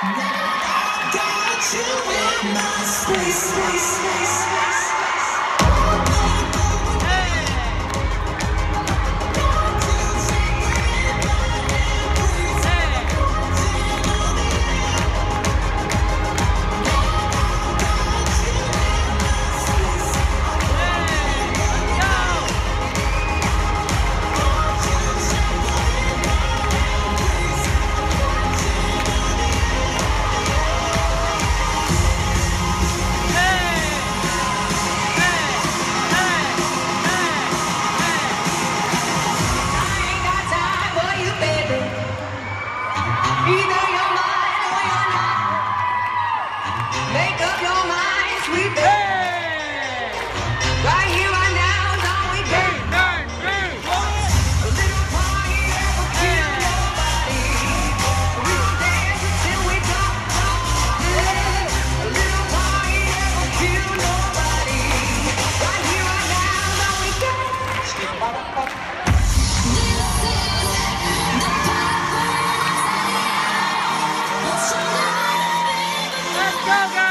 Got you in my space, space, space, space. go, go!